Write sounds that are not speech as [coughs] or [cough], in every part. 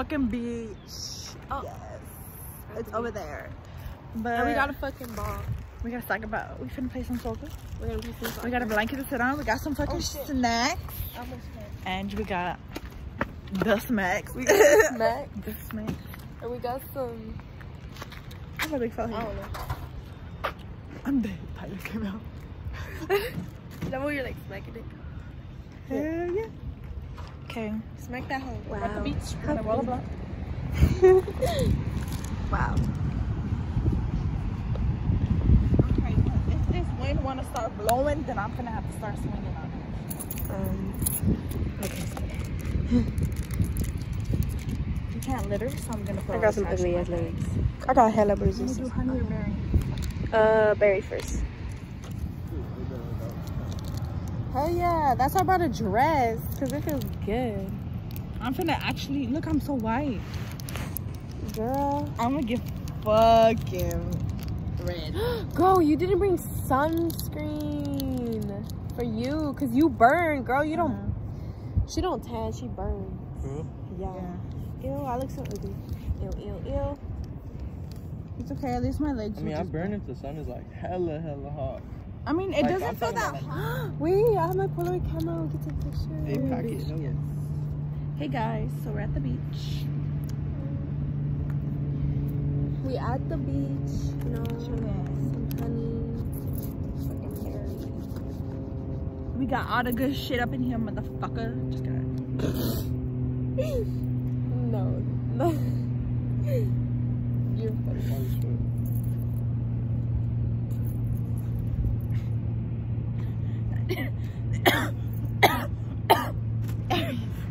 fucking beach. Oh. Yes. It's over there. But And we got a fucking ball. we gotta talk about we finna play some soccer. We're gonna play some We got a blanket to sit on, we got some fucking Oh, snacks, and we got the smacks. We got smack. [laughs] the smacks. And we got some. I have a big fella I don't know. I'm dead. Tyler came out. [laughs] Is that what you're like smacking it? Hell yeah. Okay. Smack that hole. We're at the beach. How We're gonna roll a cool. blunt. Wow. Okay, if this wind wanna start blowing, then I'm gonna have to start swinging on it. Um, okay. [laughs] You can't litter, so I'm gonna put I got some ugly ass legs. I got hella bruises. do honey or berry. Uh, berry first. Hell yeah, that's how I bought a dress because it feels good. I'm finna actually look. I'm so white. Girl. I'm gonna get fucking red. [gasps] Girl, you didn't bring sunscreen for you because you burn. Girl, you don't. She don't tan, she burns. Yeah. Yeah. Ew, I look so ugly. Ew, ew, ew. It's okay. At least my legs. I mean, I burn if the sun is like hella, hella hot. I mean, it Like, doesn't feel that hot. [gasps] Wait, I have my Polaroid camera. We can take pictures. Hey, it. Yes. Hey guys, so we're at the beach. We at the beach, some honey. We got all the good shit up in here, motherfucker. Just kidding. [laughs] No, no. [laughs] You're funny. [coughs]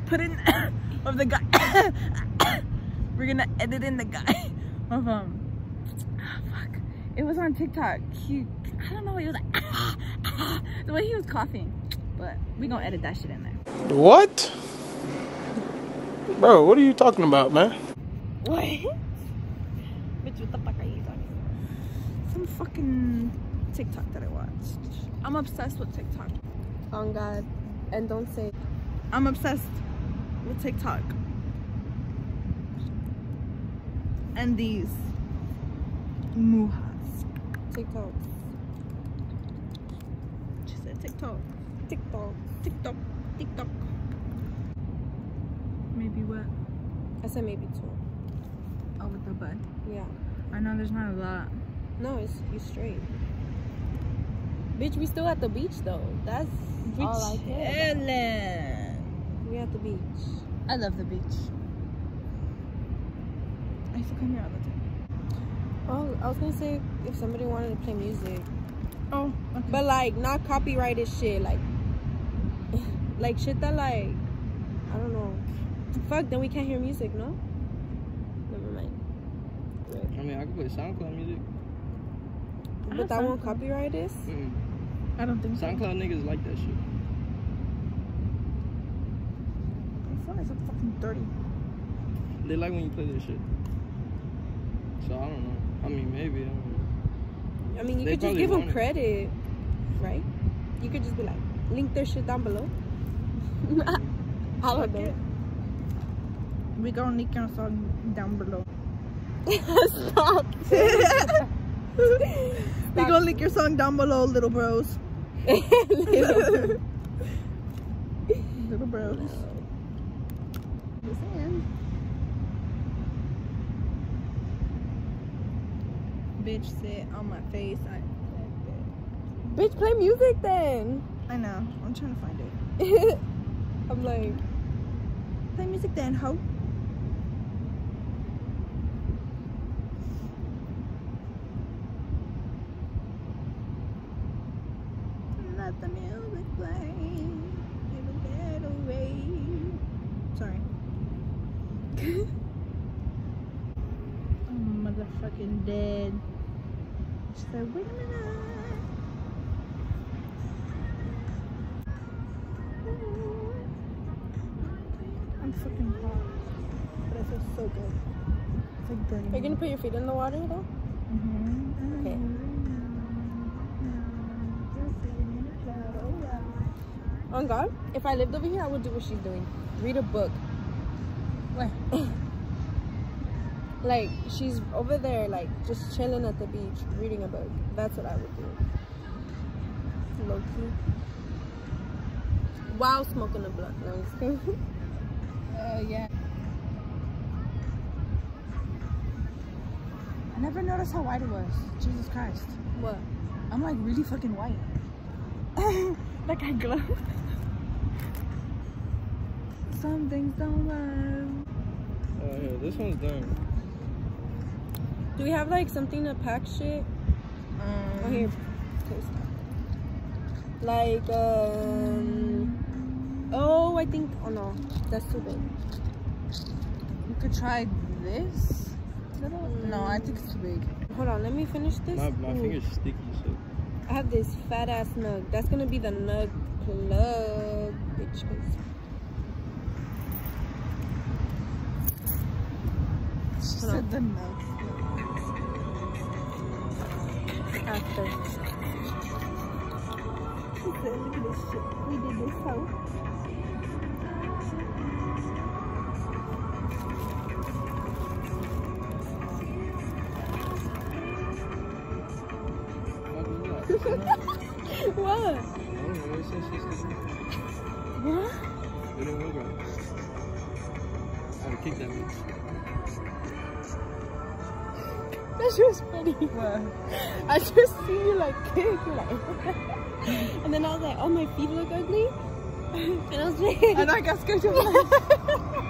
Put in [coughs] of the guy. [coughs] We're gonna edit in the guy of um. ah, fuck. It was on TikTok. He, I don't know. He was like the way he was coughing, but we gonna edit that shit in there. What? Bro, what are you talking about, man? What? [laughs] Bitch, what the fuck are you talking about? Some fucking TikTok that I watched. I'm obsessed with TikTok. On God, and don't say. I'm obsessed with TikTok. And these muhas. TikTok. She said TikTok. TikTok. TikTok. TikTok. Maybe what? I said maybe two. Oh, with the bud. Yeah. I know there's not a lot. No, it's you straight. Bitch, we still at the beach though. That's We all I care. about. chillin'. We at the beach. I love the beach. I used to come here all the time. Oh, I was gonna say if somebody wanted to play music, Oh, okay. but like not copyrighted shit, like [laughs] like shit that like I don't know. Fuck, then we can't hear music, no? Never mind. I mean, I can play SoundCloud music. But have that won't copyright us. Mm-mm. I don't think so. SoundCloud niggas like that shit. My phone is so fucking dirty. They like when you play that shit. So I don't know. I mean, maybe. I don't know. I mean, you They could just give them want it. credit, right? You could just be like, link their shit down below. I don't know. We gonna link your song down below. [laughs] Stop. [laughs] We gonna link your song down below, little bros. Little- Little bros. Just saying. Bitch sit on my face. I, Bitch, play music then. I know. I'm trying to find it. [laughs] I'm like, Play music then, ho. Let the music play. It'll get away. Sorry. I'm [laughs] motherfucking dead. She said, wait a minute. I'm fucking hot. But I feel so good. It's like burning. are you gonna put your feet in the water though? Mm -hmm. Okay. On God, if I lived over here, I would do what she's doing. Read a book. Where? [laughs] Like she's over there, like just chilling at the beach, reading a book. That's what I would do. Low key. While smoking a blunt. No, kidding. [laughs] Uh, yeah. I never noticed how white it was. Jesus Christ. what? I'm like really fucking white. [laughs] like I glow. Some things don't work. Oh yeah, this one's done. Do we have like something to pack shit? Um, Oh here. Taste. Like um. Oh, I think. Oh no, that's too big. You could try this. No, I think it's too big. Hold on, let me finish this. My, my Ooh. finger's sticky, so. I have this fat ass nug. That's gonna be the nug plug, bitch. She said the no. After. She said, look at this shit. We did this hoe. What? I don't know. It said she said What? it didn't. I had to kick that bitch. That shit funny. What? I just see you like kick, like, [laughs] and then I was like, oh my feet look ugly, [laughs] and I was like, And I got scared. [laughs]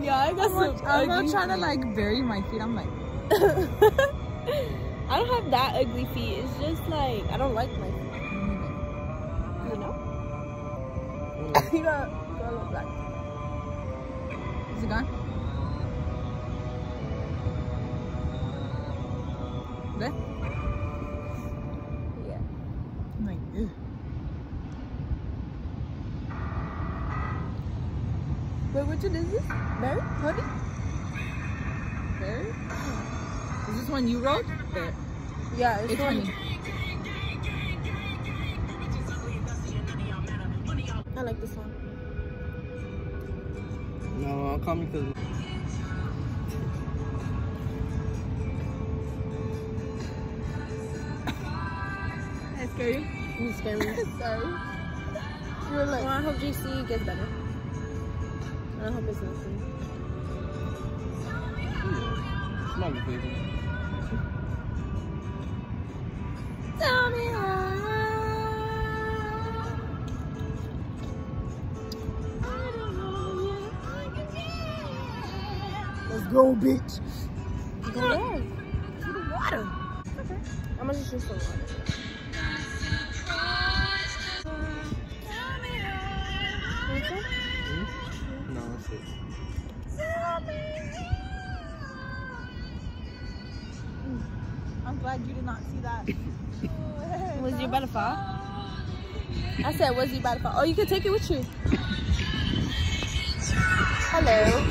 Yeah, I got I'm, some. not, I'm not trying to like bury my feet. I'm like, I don't have that ugly feet. It's just like I don't like my feet. You know? Mm. [laughs] you got, you got a little black. is it gone? There? Yeah. I'm like. Wait, which one is this? Berry? Honey? Is this one you wrote? There. Yeah, it's, It's honey. honey. I like this one. No, I'll call me because. I scare you? [laughs] You scare me. [laughs] Sorry. You were like, well, I hope JC gets better. I hope it's nothing. Smell the Let's go, bitch. Go there. To the water. I'm gonna just drink some water. Not see that. [laughs] Was you about to fall? I said, was you about to fall? Oh, you can take it with you. Hello.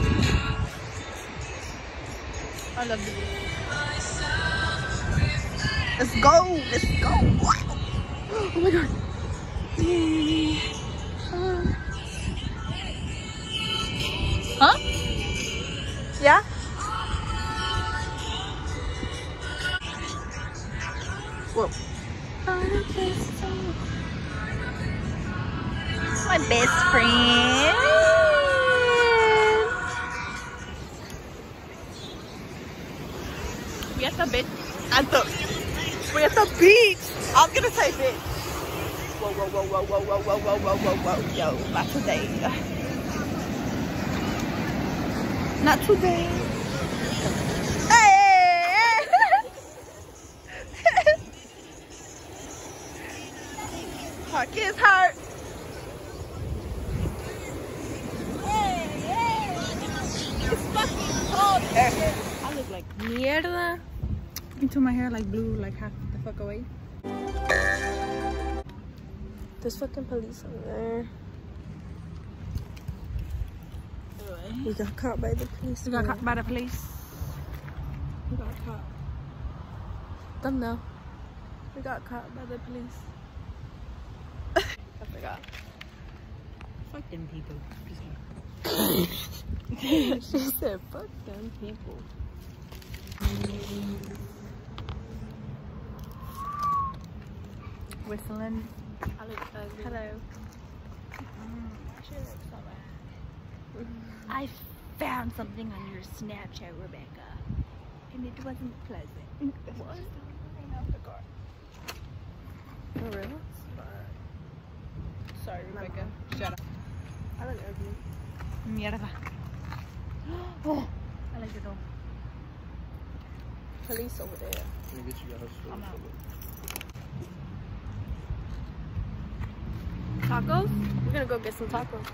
I love the Let's go. Let's go. Oh my god. Huh? Yeah? Whoa. My best friend. We at the beach. At the, we at the beach. I was gonna say beach. Whoa, whoa, whoa, whoa, whoa, whoa, whoa, whoa, whoa, whoa, whoa. Yo, not today. Not today. my kids hurt. It's fucking cold. I look like mierda. Until my hair like blew like half the fuck away. There's fucking police over there. We got caught by the police. We got caught by the police. We got caught. Thumbnail. We got caught by the police forgot. Fuck them people. [laughs] she said, fuck them people. Whistling. Hello. I found something on your Snapchat, Rebecca. And it wasn't pleasant. What? For real? Sorry, Rebecca. Shut up. I like ugly. Mierda. Oh, [gasps] I like it all. Police over there. Let me get you guys. I'm out. Tacos? We're gonna go get some tacos.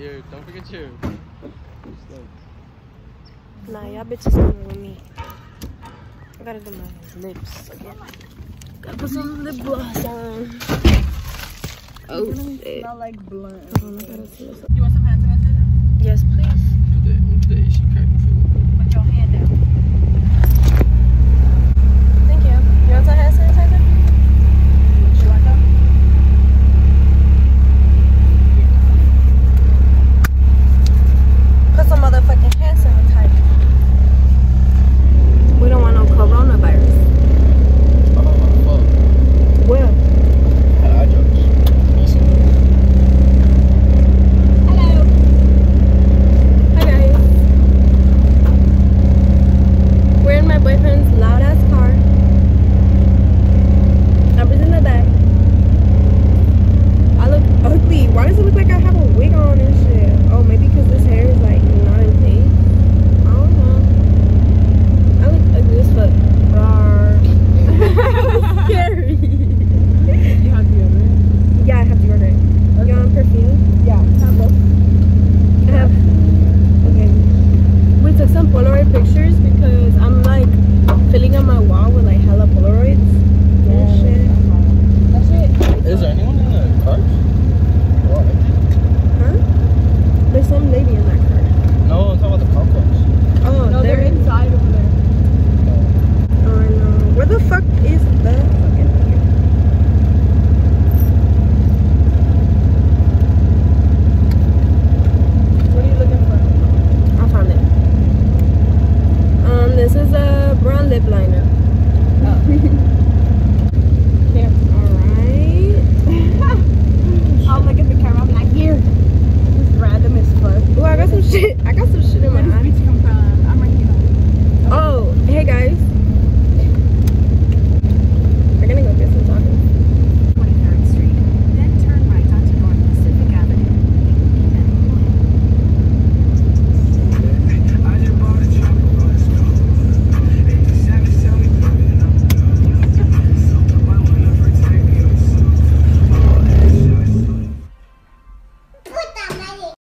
Ew, don't forget you. Nah, y'all bitches coming with me. I gotta do my lips again. Gotta put some lip gloss on. Oh shit! smell like blunt.